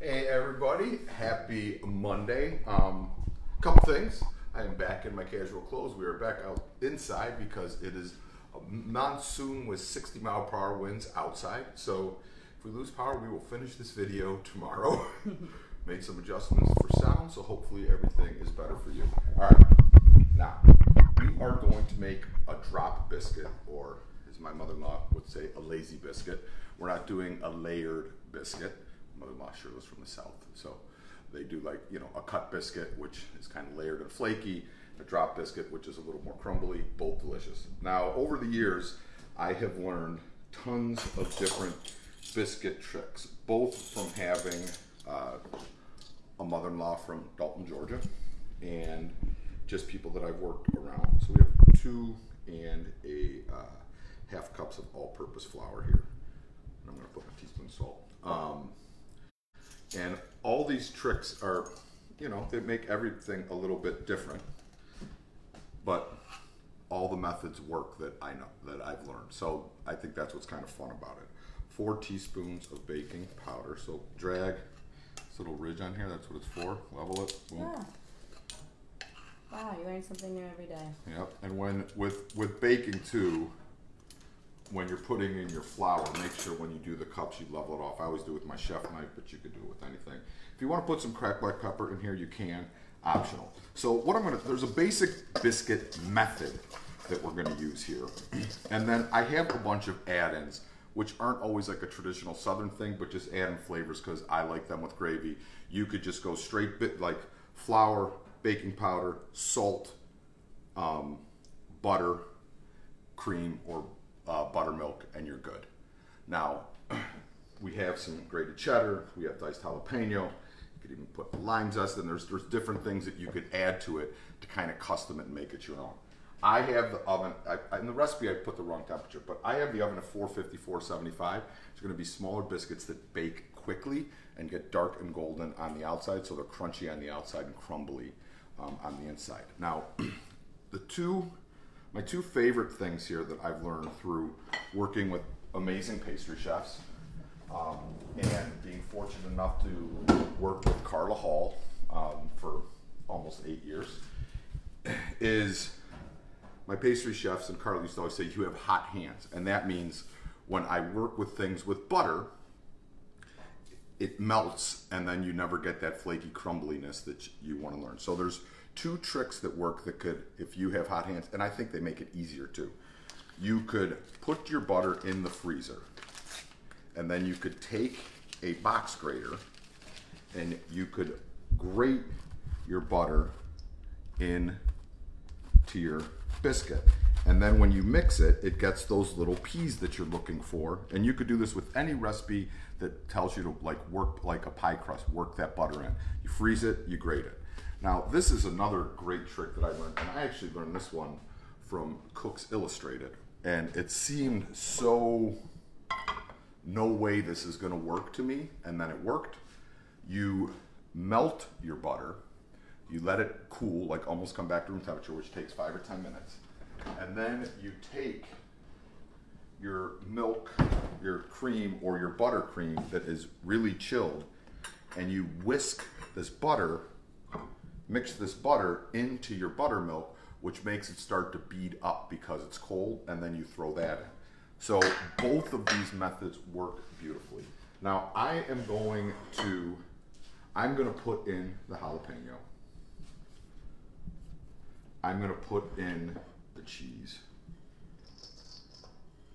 Hey everybody, happy Monday. Um, couple things. I am back in my casual clothes. We are back out inside because it is a monsoon with 60 mile per hour winds outside. So if we lose power, we will finish this video tomorrow. Made some adjustments for sound, so hopefully everything is better for you. All right, now we are going to make a drop biscuit, or as my mother-in-law would say, a lazy biscuit. We're not doing a layered biscuit. Mother-in-law sure was from the south, so they do like you know a cut biscuit, which is kind of layered and flaky, a drop biscuit, which is a little more crumbly. Both delicious. Now over the years, I have learned tons of different biscuit tricks, both from having uh, a mother-in-law from Dalton, Georgia, and just people that I've worked around. So we have two and a uh, half cups of all-purpose flour here. And I'm going to put a teaspoon of salt. And all these tricks are, you know, they make everything a little bit different, but all the methods work that I know that I've learned. So I think that's what's kind of fun about it. Four teaspoons of baking powder. So drag this little ridge on here. That's what it's for. Level it. Boom. Yeah. Wow, you learn something new every day. Yep. And when with with baking too, when you're putting in your flour, make sure when you do the cups you level it off. I always do it with my chef knife, but you could do it with anything. If you want to put some cracked black pepper in here, you can. Optional. So what I'm gonna there's a basic biscuit method that we're gonna use here, and then I have a bunch of add-ins which aren't always like a traditional southern thing, but just add in flavors because I like them with gravy. You could just go straight bit like flour, baking powder, salt, um, butter, cream, or uh, buttermilk, and you're good. Now, we have some grated cheddar, we have diced jalapeno, you could even put lime zest, and there's, there's different things that you could add to it to kind of custom it and make it your own. I have the oven, I, in the recipe I put the wrong temperature, but I have the oven at 450, 475. It's gonna be smaller biscuits that bake quickly and get dark and golden on the outside, so they're crunchy on the outside and crumbly um, on the inside. Now, the two, my two favorite things here that I've learned through working with amazing pastry chefs um, and being fortunate enough to work with Carla Hall um, for almost eight years is my pastry chefs and Carla used to always say, you have hot hands. And that means when I work with things with butter, it melts and then you never get that flaky crumbliness that you want to learn. So there's two tricks that work that could, if you have hot hands, and I think they make it easier too. You could put your butter in the freezer and then you could take a box grater and you could grate your butter in to your biscuit. And then when you mix it, it gets those little peas that you're looking for. And you could do this with any recipe that tells you to like work like a pie crust, work that butter in. You freeze it, you grate it. Now, this is another great trick that I learned, and I actually learned this one from Cooks Illustrated. And it seemed so no way this is gonna work to me, and then it worked. You melt your butter, you let it cool, like almost come back to room temperature, which takes five or 10 minutes. And then you take your milk, your cream, or your buttercream that is really chilled, and you whisk this butter, mix this butter into your buttermilk, which makes it start to bead up because it's cold, and then you throw that in. So both of these methods work beautifully. Now I am going to, I'm to put in the jalapeno. I'm going to put in the cheese.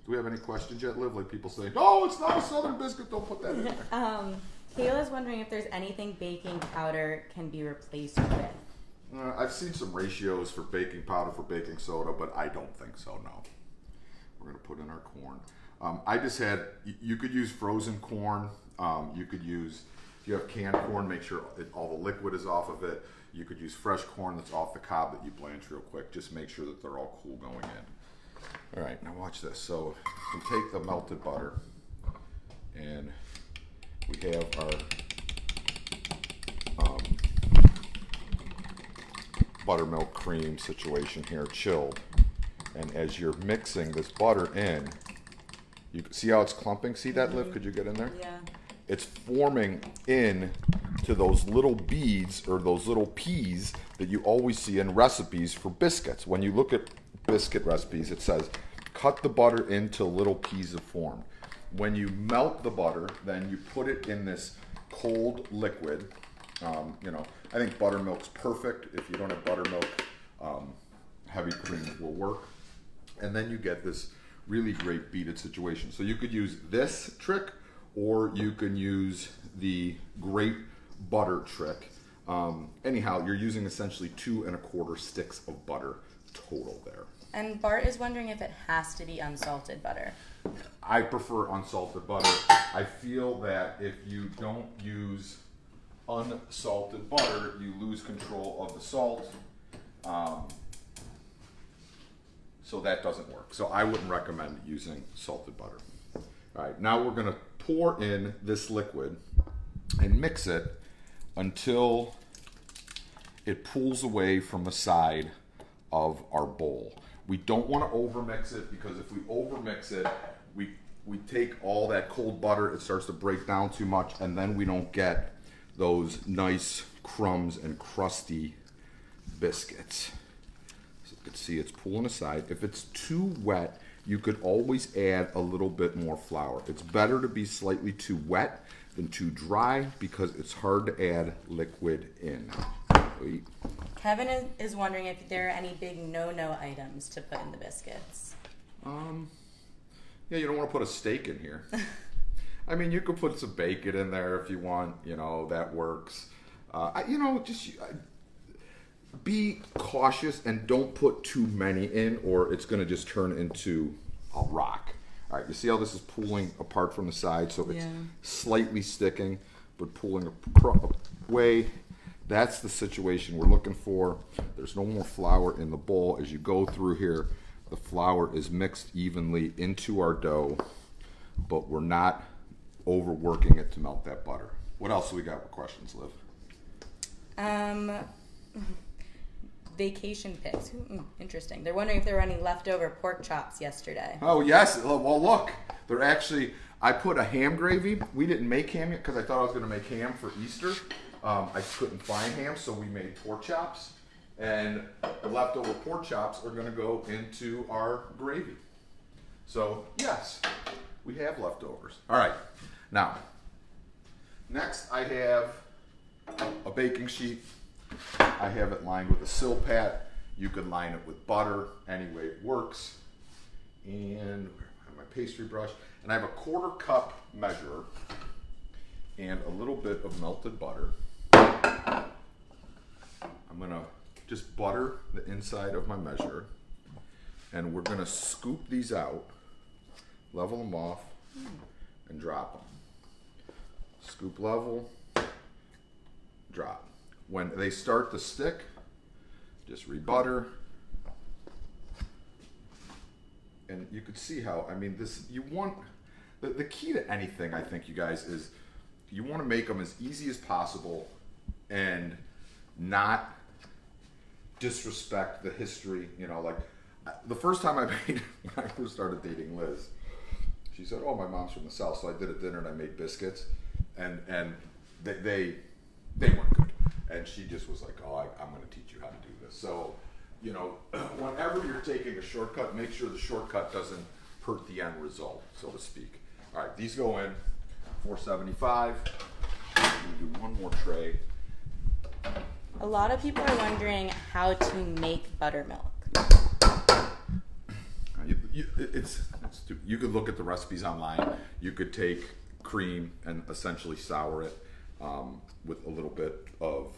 Do we have any questions yet, Liv? Like people saying, "Oh, it's not a southern biscuit. Don't put that in there." Um, Kayla's wondering if there's anything baking powder can be replaced with. Uh, I've seen some ratios for baking powder for baking soda, but I don't think so. No. We're going to put in our corn. Um, I just had. You could use frozen corn. Um, you could use. If you have canned corn, make sure it, all the liquid is off of it. You could use fresh corn that's off the cob that you blanch real quick. Just make sure that they're all cool going in. All right, now watch this. So we take the melted butter and we have our um, buttermilk cream situation here chilled. And as you're mixing this butter in, you see how it's clumping? See that, Liv? Could you get in there? Yeah. it's forming in to those little beads or those little peas that you always see in recipes for biscuits. When you look at biscuit recipes, it says cut the butter into little peas of form. When you melt the butter, then you put it in this cold liquid. Um, you know, I think buttermilk's perfect. If you don't have buttermilk, um, heavy cream will work. And then you get this really great beaded situation. So you could use this trick or you can use the great butter trick. Um, anyhow, you're using essentially two and a quarter sticks of butter total there. And Bart is wondering if it has to be unsalted butter. I prefer unsalted butter. I feel that if you don't use unsalted butter, you lose control of the salt. Um, so that doesn't work. So I wouldn't recommend using salted butter. All right, now we're gonna pour in this liquid and mix it until it pulls away from the side of our bowl. We don't want to overmix it because if we overmix it, we we take all that cold butter, it starts to break down too much, and then we don't get those nice crumbs and crusty biscuits. So you can see it's pulling aside. If it's too wet, you could always add a little bit more flour. It's better to be slightly too wet than too dry because it's hard to add liquid in. Kevin is, is wondering if there are any big no-no items to put in the biscuits. Um, yeah, you don't want to put a steak in here. I mean, you could put some bacon in there if you want. You know, that works. Uh, I, you know, just uh, be cautious and don't put too many in, or it's going to just turn into a rock. All right, you see how this is pulling apart from the side, so it's Yeah. slightly sticking, but pulling away. That's the situation we're looking for. There's no more flour in the bowl. As you go through here, the flour is mixed evenly into our dough, but we're not overworking it to melt that butter. What else do we got with questions, Liv? Um, vacation pics. Hmm, interesting. They're wondering if there were any leftover pork chops yesterday. Oh yes. Well, look, they're actually. I put a ham gravy. We didn't make ham yet because I thought I was going to make ham for Easter. Um, I couldn't find ham, so we made pork chops, and the leftover pork chops are going to go into our gravy. So yes, we have leftovers. All right. Now, next I have a baking sheet. I have it lined with a silpat. You could line it with butter. Any way it works. And my pastry brush. And I have a quarter cup measure and a little bit of melted butter. I'm gonna just butter the inside of my measure. And we're gonna scoop these out, level them off, and drop them. Scoop level, drop. When they start to stick, just rebutter. And you could see how, I mean, this, you want, the, the key to anything, I think, you guys, is you want to make them as easy as possible and not disrespect the history. You know, like the first time I made, I first started dating Liz, she said, "Oh, my mom's from the south," so I did a dinner and I made biscuits, and and they they, they weren't good, and she just was like, "Oh, I, I'm going to teach you how to do this." So, you know, whenever you're taking a shortcut, make sure the shortcut doesn't hurt the end result, so to speak. All right, these go in 475. I'm do one more tray. A lot of people are wondering how to make buttermilk. Uh, You, you, it's, it's too- you could look at the recipes online. You could take cream and essentially sour it um, with a little bit of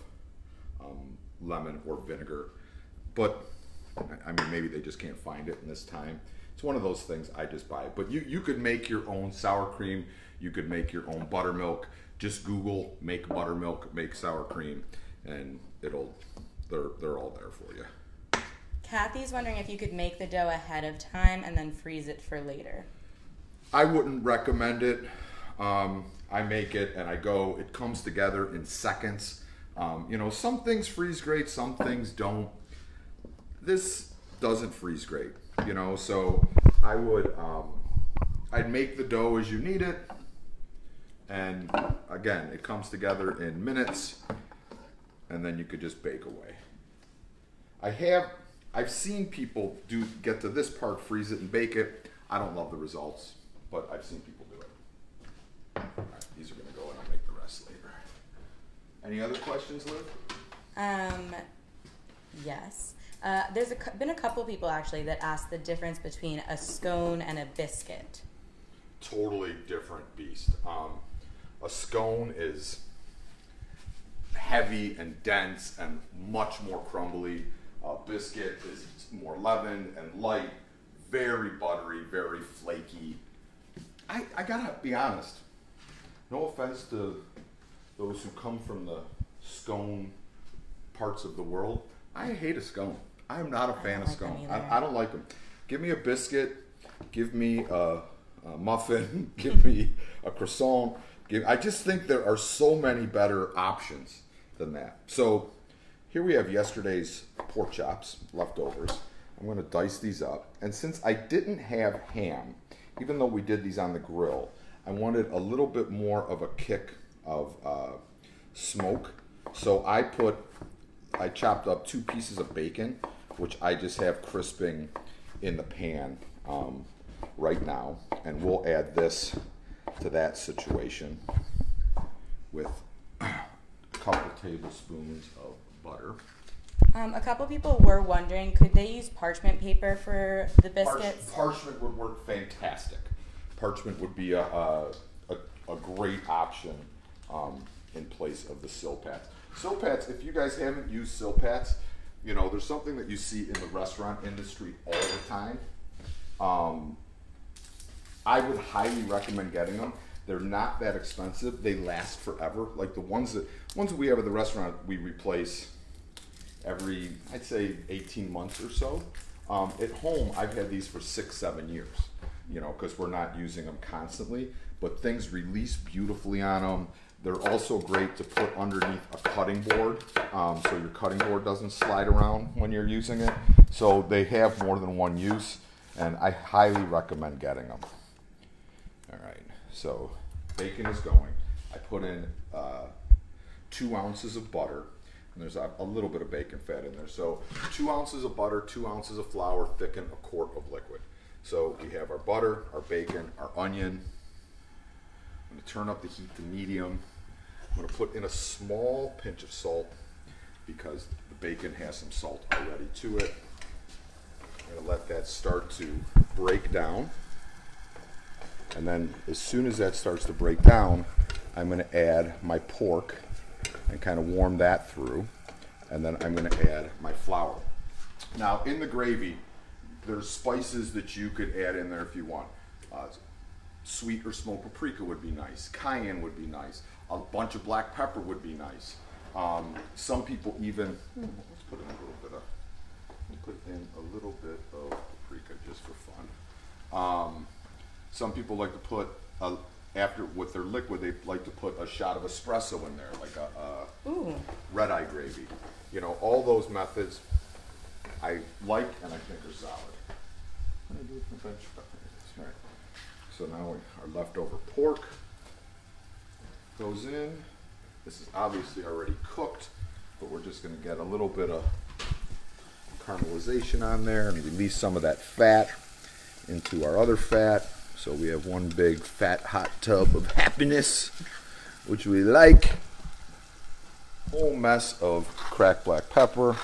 um, lemon or vinegar. But I- I mean, maybe they just can't find it in this time. It's one of those things. I just buy. But you you could make your own sour cream. You could make your own buttermilk. Just Google make buttermilk, make sour cream, and it'll they're they're all there for you. Kathy's wondering if you could make the dough ahead of time and then freeze it for later. I wouldn't recommend it. Um, I make it and I go. It comes together in seconds. Um, you know, some things freeze great, some things don't. This doesn't freeze great. You know, so I would. Um, I'd make the dough as you need it, And again, it comes together in minutes, and then you could just bake away. I have, I've seen people do get to this part, freeze it and bake it. I don't love the results, but I've seen people do it. Right, these are gonna go and I'll make the rest later. Any other questions, Liv? Um, yes. Uh, there's a, been a couple people actually that asked the difference between a scone and a biscuit. totally different beast. Um, a scone is heavy and dense and much more crumbly. A biscuit is more leavened and light, very buttery, very flaky. I, I gotta be honest. No offense to those who come from the scone parts of the world. I hate a scone. I am not a fan of like scone. I, I don't like them. Give me a biscuit. Give me a, a muffin. give me a croissant. Give, I just think there are so many better options than that. So here we have yesterday's pork chops, leftovers. I'm going to dice these up. And since I didn't have ham, even though we did these on the grill, I wanted a little bit more of a kick of uh, smoke. So I put, I chopped up two pieces of bacon, which I just have crisping in the pan um, right now. And we'll add this to that situation with couple tablespoons of butter. Um, a couple people were wondering, could they use parchment paper for the Parch- biscuits? parchment would work fantastic. Parchment would be a, a, a, a great option um, in place of the Silpats. Silpats, if you guys haven't used Silpats, you know, there's something that you see in the restaurant industry all the time. Um, I would highly recommend getting them. They're not that expensive. They last forever. Like the ones that ones that we have at the restaurant, we replace every I'd say 18 months or so. Um, at home, I've had these for six, seven years. You know, because we're not using them constantly. But things release beautifully on them. They're also great to put underneath a cutting board, um, so your cutting board doesn't slide around when you're using it. So they have more than one use, and I highly recommend getting them. So bacon is going. I put in uh, two ounces of butter, and there's a, a little bit of bacon fat in there. So two ounces of butter, two ounces of flour, thicken a quart of liquid. So we have our butter, our bacon, our onion. I'm gonna turn up the heat to medium. I'm gonna put in a small pinch of salt because the bacon has some salt already to it. I'm gonna let that start to break down. And then as soon as that starts to break down, I'm gonna add my pork and kind of warm that through. And then I'm gonna add my flour. Now in the gravy, there's spices that you could add in there if you want. Uh, sweet or smoked paprika would be nice. Cayenne would be nice. A bunch of black pepper would be nice. Um, some people even, let's put in a little bit of, put in a little bit of paprika just for fun. Um, some people like to put a, after with their liquid, they like to put a shot of espresso in there, like a, a red eye gravy. You know, all those methods I like and I think are solid. What did I do with my bench pepper? All right. So now we- our leftover pork goes in. This is obviously already cooked, but we're just gonna get a little bit of caramelization on there and release some of that fat into our other fat. So we have one big fat hot tub of happiness, which we like. Whole mess of cracked black pepper.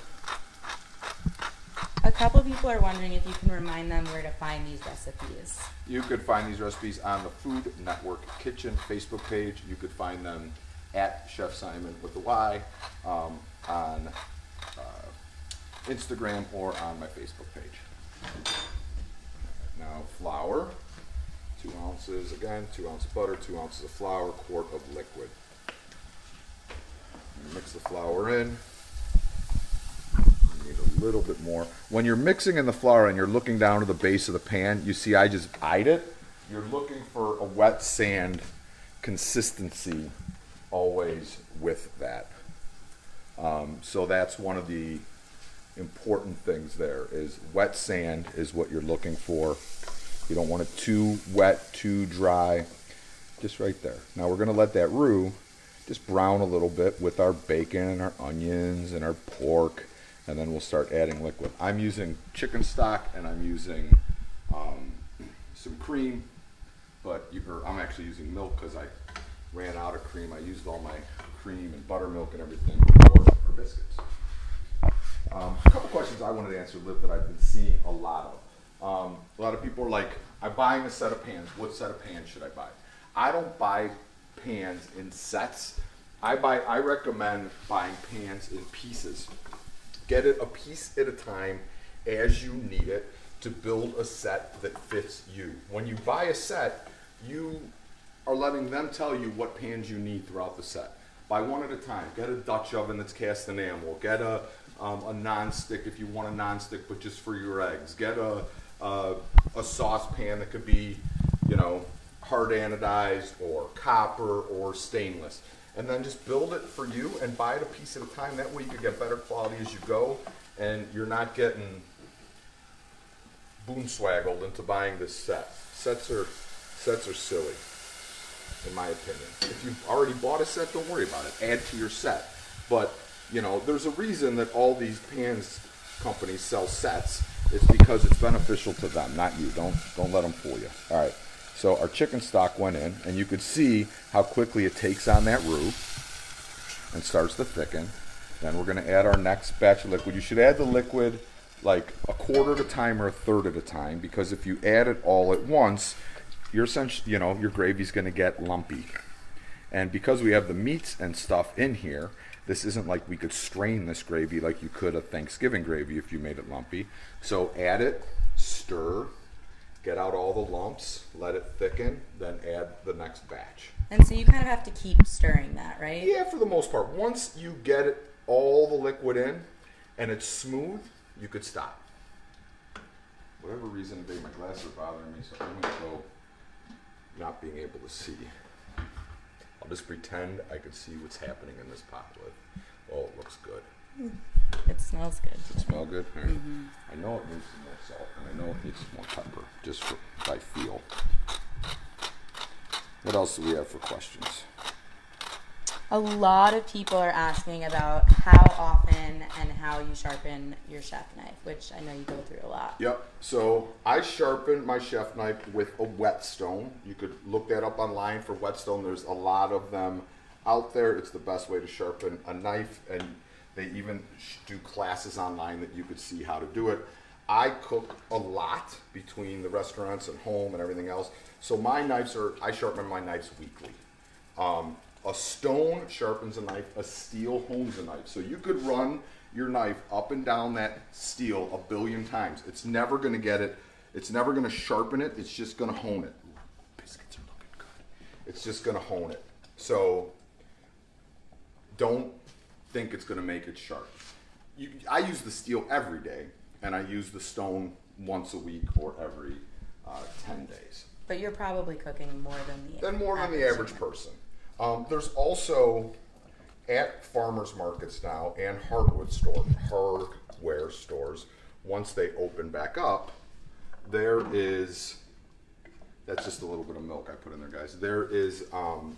a couple people are wondering if you can remind them where to find these recipes. You could find these recipes on the Food Network Kitchen Facebook page. You could find them at Chef Symon with the Y um, on uh, Instagram or on my Facebook page. Now flour, two ounces again, two ounces of butter, two ounces of flour, quart of liquid. Mix the flour in. You need a little bit more. When you're mixing in the flour and you're looking down to the base of the pan, you see I just eyed it. You're looking for a wet sand consistency always with that. Um, so that's one of the important things there is wet sand is what you're looking for. You don't want it too wet, too dry. just right there. Now we're gonna let that roux just brown a little bit with our bacon and our onions and our pork, and then we'll start adding liquid. I'm using chicken stock and I'm using um, some cream, but you, I'm actually using milk because I ran out of cream. I used all my cream and buttermilk and everything for our biscuits. Um, a couple questions I wanted to answer, Liv, that I've been seeing a lot of. Um, a lot of people are like, I'm buying a set of pans. What set of pans should I buy? I don't buy pans in sets. I buy. I recommend buying pans in pieces. Get it a piece at a time as you need it to build a set that fits you. When you buy a set, you are letting them tell you what pans you need throughout the set. Buy one at a time. Get a Dutch oven that's cast enamel. Get a um, a non-stick if you want a non-stick, but just for your eggs. Get a a, a saucepan that could be, you know, hard anodized or copper or stainless. And then just build it for you and buy it a piece at a time. That way you can get better quality as you go and you're not getting boonswaggled into buying this set. Sets are sets are silly, in my opinion. If you've already bought a set, don't worry about it. Add to your set. But you know, there's a reason that all these pans companies sell sets. It's because it's beneficial to them, not you. Don't don't let them fool you. All right. So our chicken stock went in, and you could see how quickly it takes on that roux and starts to thicken. Then we're going to add our next batch of liquid. You should add the liquid like a quarter at a time or a third at a time because if you add it all at once, your you know, your gravy's going to get lumpy. And because we have the meats and stuff in here, this isn't like we could strain this gravy like you could a Thanksgiving gravy if you made it lumpy. So add it, stir, get out all the lumps, let it thicken, then add the next batch. And so you kind of have to keep stirring that, right? Yeah, for the most part. Once you get it, all the liquid in and it's smooth, you could stop. Whatever reason my glasses are bothering me, so I'm going to go not being able to see. I'll just pretend I could see what's happening in this pot with. Oh, it looks good. It smells good. Does it smell good? All right. Mm-hmm. I know it needs some more salt, and I know it needs some more pepper, just for, by feel. What else do we have for questions? A lot of people are asking about how often and how you sharpen your chef knife, which I know you go through a lot. Yep. So I sharpen my chef knife with a whetstone. You could look that up online for whetstone. There's a lot of them out there. It's the best way to sharpen a knife, and they even do classes online that you could see how to do it. I cook a lot between the restaurants and home and everything else. So my knives are I sharpen my knives weekly. Um, a stone sharpens a knife, a steel hones a knife. So you could run your knife up and down that steel a billion times. It's never going to get it. It's never going to sharpen it. It's just going to hone it. Ooh, biscuits are looking good. It's just going to hone it. So don't think it's going to make it sharp. You, I use the steel every day, and I use the stone once a week or every uh, 10 days But you're probably cooking more than the than more than the average person. Um, there's also at farmers markets now and hardwood store hardware stores. Once they open back up, there is. That's just a little bit of milk I put in there, guys. There is um,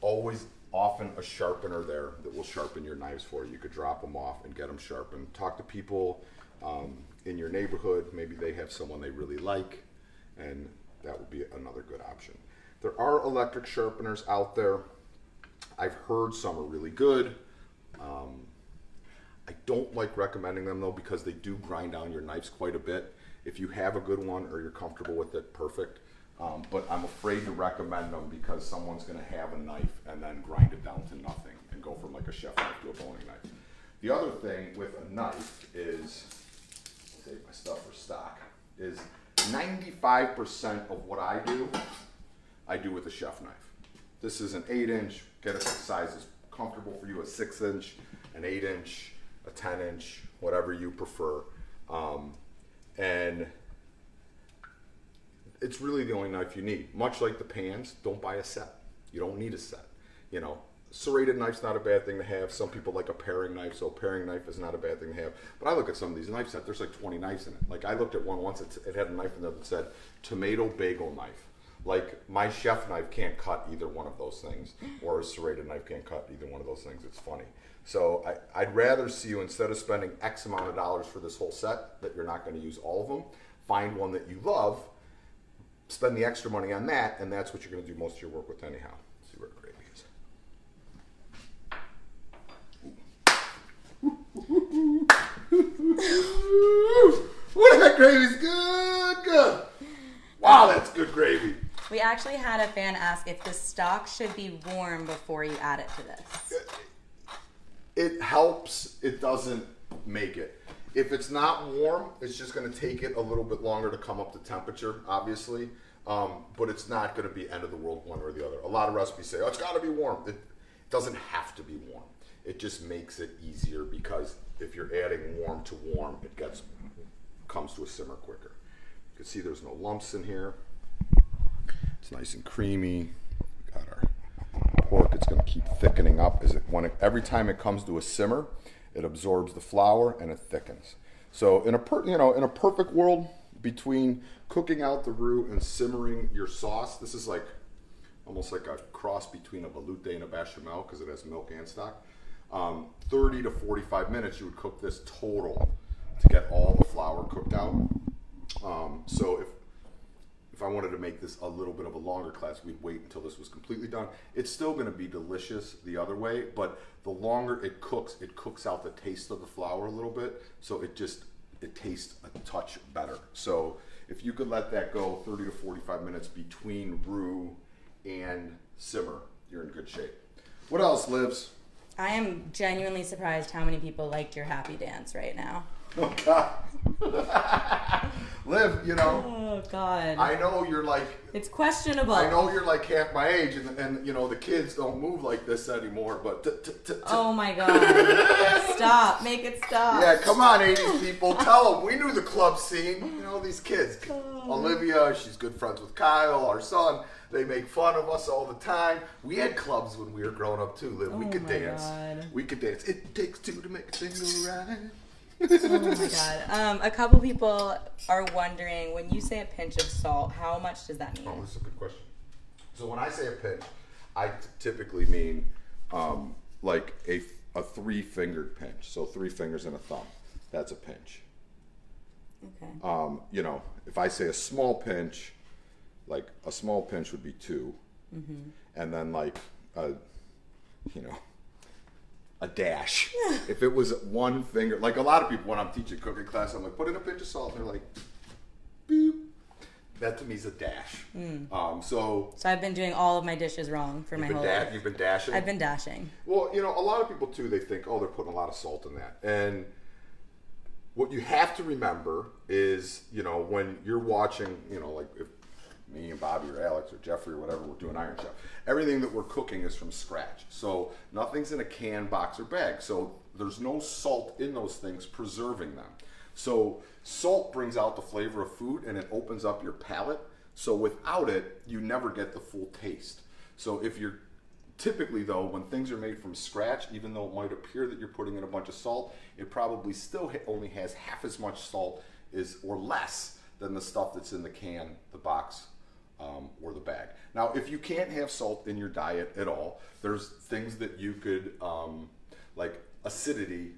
always often a sharpener there that will sharpen your knives for you. You could drop them off and get them sharpened. Talk to people um, in your neighborhood. Maybe they have someone they really like, and that would be another good option. There are electric sharpeners out there. I've heard some are really good. Um, I don't like recommending them though because they do grind down your knives quite a bit. If you have a good one or you're comfortable with it, perfect. Um, but I'm afraid to recommend them because someone's going to have a knife and then grind it down to nothing and go from like a chef knife to a boning knife. The other thing with a knife is, save my stuff for stock, is 95% of what I do, I do with a chef knife. This is an 8 inch, get a size that's comfortable for you, a 6 inch, an 8 inch, a 10 inch, whatever you prefer. Um, and it's really the only knife you need. Much like the pans, don't buy a set. You don't need a set. You know, serrated knife's not a bad thing to have. Some people like a paring knife, so a paring knife is not a bad thing to have. But I look at some of these knife sets. There's like 20 knives in it. Like I looked at one once. It had a knife in there that said tomato bagel knife. Like my chef knife can't cut either one of those things, or a serrated knife can't cut either one of those things. It's funny. So I, I'd rather see you instead of spending X amount of dollars for this whole set that you're not going to use all of them. Find one that you love, spend the extra money on that, and that's what you're going to do most of your work with anyhow. Let's see where gravy is. What that gravy's good, good. Wow, that's good gravy. We actually had a fan ask if the stock should be warm before you add it to this. It helps. It doesn't make it. If it's not warm, it's just going to take it a little bit longer to come up to temperature, obviously. Um, but it's not going to be end of the world one or the other. A lot of recipes say, "Oh, it's got to be warm." It doesn't have to be warm. It just makes it easier because if you're adding warm to warm, it gets comes to a simmer quicker. You can see there's no lumps in here. It's nice and creamy. Got our pork. It's going to keep thickening up as it when it, every time it comes to a simmer, it absorbs the flour and it thickens. So in a per, you know in a perfect world between cooking out the roux and simmering your sauce, this is like almost like a cross between a velouté and a bechamel because it has milk and stock. Um, 30 to 45 minutes, you would cook this total to get all the flour cooked out. Um, so if if I wanted to make this a little bit of a longer class, we'd wait until this was completely done. It's still going to be delicious the other way, but the longer it cooks, it cooks out the taste of the flour a little bit, so it just it tastes a touch better. So if you could let that go 30 to 45 minutes between roux and simmer, you're in good shape. What else lives? I am genuinely surprised how many people liked your happy dance right now. Oh God. Liv, you know, Oh God. I know you're like it's questionable. I know you're like half my age, and, and you know the kids don't move like this anymore. But t- t- t- Oh my God. stop. Make it stop. yeah, come on, '80s people, tell them we knew the club scene. You know these kids. Olivia, she's good friends with Kyle, our son. They make fun of us all the time. We had clubs when we were growing up too. Liv, we Oh could my dance. God. We could dance. It takes two to make a single right. Oh my God. Um, a couple people are wondering when you say a pinch of salt, how much does that mean? Oh, this is a good question. So when I say a pinch, I t- typically mean um, like a, a three fingered pinch. So three fingers and a thumb. That's a pinch. Okay. Um, you know, if I say a small pinch, like a small pinch would be 2 and then like a, you know, a dash. if it was one finger, like a lot of people when I'm teaching cooking class, I'm like, put in a pinch of salt, and they're like, boop. That to me is a dash. Um, so So I've been doing all of my dishes wrong for my whole da- life. you've been dashing. I've been dashing. Well, you know, a lot of people too, they think, oh, they're putting a lot of salt in that. And what you have to remember is, you know, when you're watching, you know, like if me and Bobby or Alex or Geoffrey or whatever, we're doing Iron Chef, everything that we're cooking is from scratch. So nothing's in a can, box, or bag. So there's no salt in those things preserving them. So salt brings out the flavor of food and it opens up your palate. So without it, you never get the full taste. So if you're typically though, when things are made from scratch, even though it might appear that you're putting in a bunch of salt, it probably still only has half as much salt is or less than the stuff that's in the can, the box, um, or the bag. Now, if you can't have salt in your diet at all, there's things that you could um, like acidity,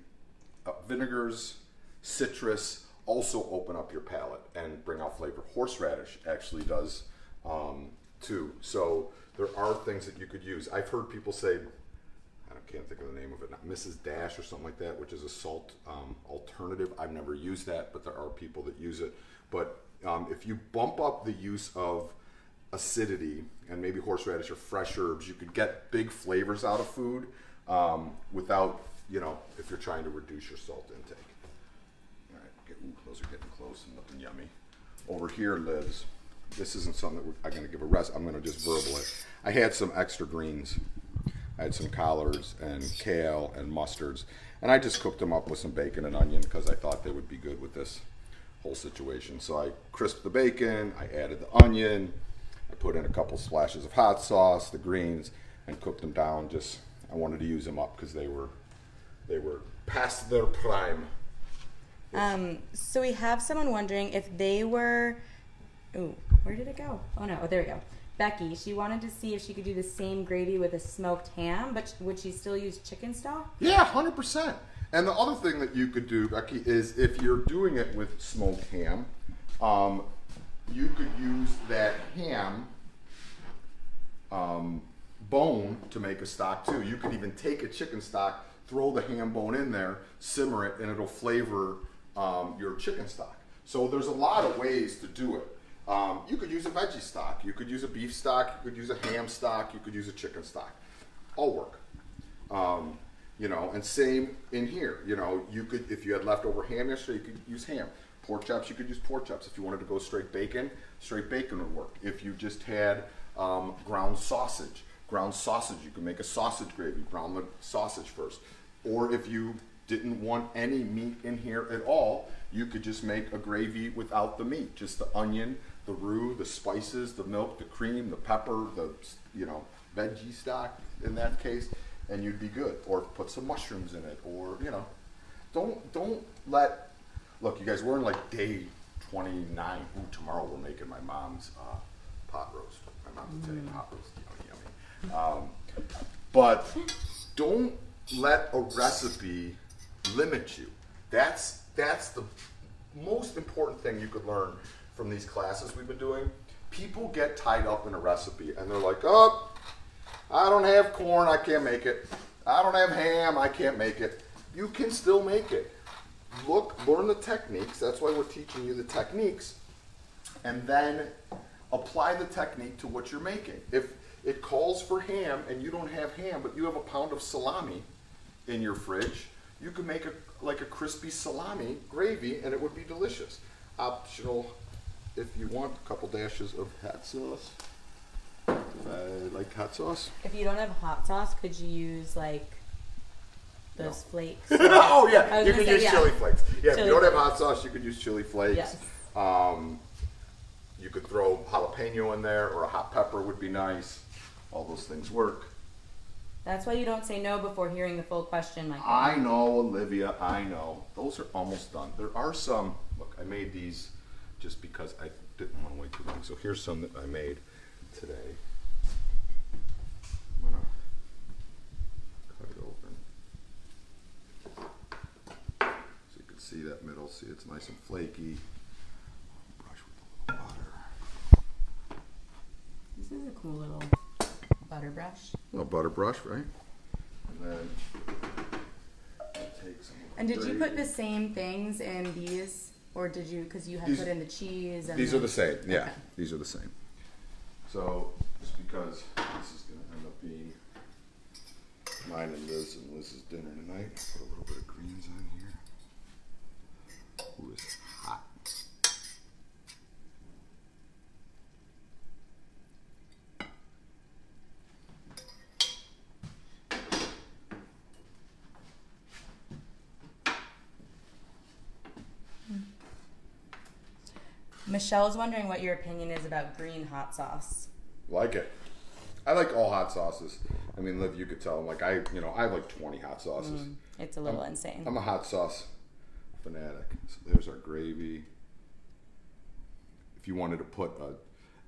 uh, vinegars, citrus also open up your palate and bring out flavor. Horseradish actually does um, too. So there are things that you could use. I've heard people say, I can't think of the name of it now, Mrs. Dash or something like that, which is a salt um, alternative. I've never used that, but there are people that use it. But um, if you bump up the use of acidity and maybe horseradish or fresh herbs, you could get big flavors out of food um, without, you know, if you're trying to reduce your salt intake. All right, get, ooh, those are getting close and looking yummy. Over here, Liz, this isn't something that I'm going to give a rest. I'm going to just verbal it. I had some extra greens. I had some collards and kale and mustards, and I just cooked them up with some bacon and onion because I thought they would be good with this whole situation. So I crisped the bacon, I added the onion, I put in a couple splashes of hot sauce, the greens, and cooked them down. Just I wanted to use them up because they were they were past their prime. Um, so we have someone wondering if they were. Ooh, where did it go? Oh no, oh there we go. Becky. She wanted to see if she could do the same gravy with a smoked ham, but would she still use chicken stock? Yeah, hundred percent. And the other thing that you could do, Becky, is if you're doing it with smoked ham, um, you could use that ham um, bone to make a stock too. You could even take a chicken stock, throw the ham bone in there, simmer it, and it'll flavor um, your chicken stock. So there's a lot of ways to do it. Um, you could use a veggie stock, you could use a beef stock, you could use a ham stock, you could use a chicken stock. All work. Um, you know, and same in here. You know, you could if you had leftover ham yesterday, you could use ham. Pork chops, you could use pork chops. If you wanted to go straight bacon, straight bacon would work. If you just had um, ground sausage, ground sausage, you could make a sausage gravy. Brown the sausage first, or if you didn't want any meat in here at all, you could just make a gravy without the meat, just the onion, the roux, the spices, the milk, the cream, the pepper, the you know veggie stock in that case, and you'd be good. Or put some mushrooms in it, or you know, don't don't let. Look, you guys, we're in like day 29. Ooh, tomorrow we're making my mom's uh, pot roast. My mom's Italian pot roast. Yummy, yummy. Um, but don't let a recipe limit you. That's that's the most important thing you could learn from these classes we've been doing. People get tied up in a recipe and they're like, "Oh, I don't have corn, I can't make it. I don't have ham, I can't make it." You can still make it. Look, learn the techniques. That's why we're teaching you the techniques. And then apply the technique to what you're making. If it calls for ham and you don't have ham, but you have a pound of salami in your fridge, you can make a like a crispy salami gravy and it would be delicious. Optional if you want a couple dashes of hot sauce. I like hot sauce. If you don't have hot sauce, could you use like those flakes? oh yeah, you gonna say, use yeah. chili flakes. Yeah, if you don't have hot sauce, you could use chili flakes. Yes. Um, you could throw jalapeno in there, or a hot pepper would be nice. All those things work. That's why you don't say no before hearing the full question, Michael. I know, Olivia. I know. Those are almost done. There are some. Look, I made these just because I didn't want to wait too long. So here's some that I made today. I'm gonna cut it open so you can see that middle. See, it's nice and flaky. Brush with a little butter. This is a cool little butter brush. A little butter brush, right? And then take some. And did you put the same things in these, or did you? Because you had These- put in the cheese. And These are the same. Yeah, Okay. these are the same. So just because this is going to end up being mine and Liz and Liz's dinner tonight, put a little bit of greens on here. Ooh, it's hot. Michelle's wondering what your opinion is about green hot sauce. Like it. I like all hot sauces. I mean, Liv, you could tell. Like I, you know, I have like 20 hot sauces. It's a little insane. I'm a hot sauce fanatic. So there's our gravy. If you wanted to put a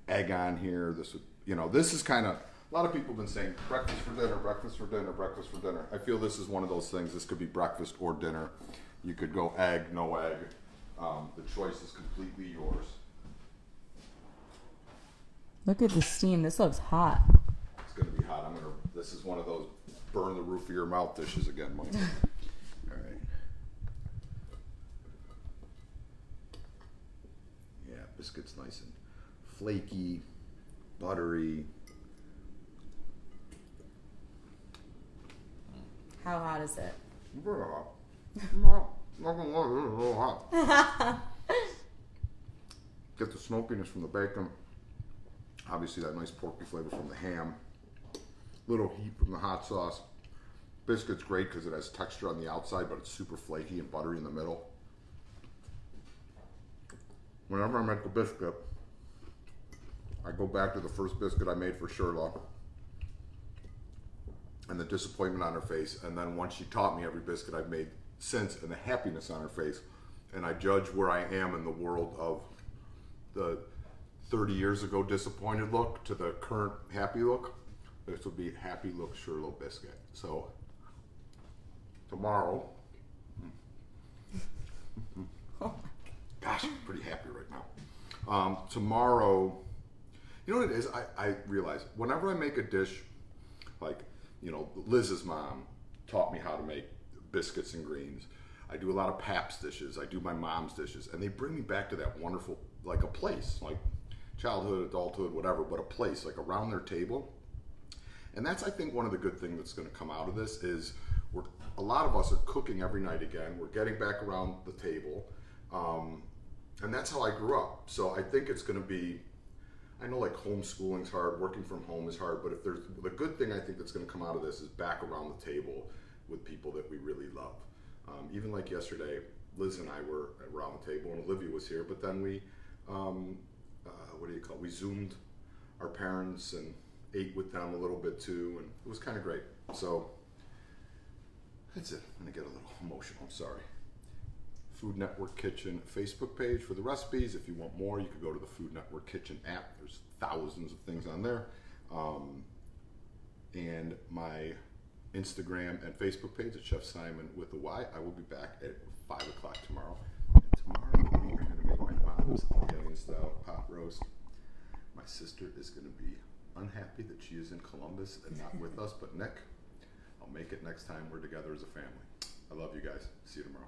egg on here, this would, you know, this is kind of. A lot of people have been saying breakfast for dinner, breakfast for dinner, breakfast for dinner. I feel this is one of those things. This could be breakfast or dinner. You could go egg, no egg. Um, the choice is completely yours. Look at the steam. This looks hot. It's gonna be hot. I'm gonna. This is one of those burn the roof of your mouth dishes again, Mike. All right. Yeah, biscuits nice and flaky, buttery. How hot is it? Very hot. Not gonna lie, this is real hot. Get the smokiness from the bacon. Obviously, that nice porky flavor from the ham. Little heat from the hot sauce. Biscuit's great because it has texture on the outside, but it's super flaky and buttery in the middle. Whenever I make a biscuit, I go back to the first biscuit I made for Sherlock and the disappointment on her face. And then once she taught me every biscuit I've made since and the happiness on her face, and I judge where I am in the world of the 30 years ago disappointed look to the current happy look. This would be happy look Sherlock biscuit. So tomorrow, gosh, I'm pretty happy right now. Um, tomorrow, you know what it is? I, I realize whenever I make a dish, like, you know, Liz's mom taught me how to make biscuits and greens. I do a lot of Pap's dishes. I do my mom's dishes, and they bring me back to that wonderful, like a place, like childhood, adulthood, whatever, but a place, like around their table. And that's, I think, one of the good things that's going to come out of this is we're a lot of us are cooking every night again. We're getting back around the table, um, and that's how I grew up. So I think it's going to be. I know like homeschooling's hard, working from home is hard, but if there's the good thing I think that's going to come out of this is back around the table with people that we really love. Um, even like yesterday, Liz and I were around the table, and Olivia was here. But then we, um, uh, what do you call? It? We zoomed our parents and ate with them a little bit too, and it was kind of great. So that's it. I'm gonna get a little emotional. I'm sorry. Food Network Kitchen Facebook page for the recipes. If you want more, you could go to the Food Network Kitchen app. There's thousands of things on there. Um, and my Instagram and Facebook page at Chef Symon with a Y. I will be back at 5 o'clock tomorrow. And tomorrow we are going to Italian style pot roast. My sister is going to be unhappy that she is in Columbus and not with us, but Nick, I'll make it next time we're together as a family. I love you guys. See you tomorrow.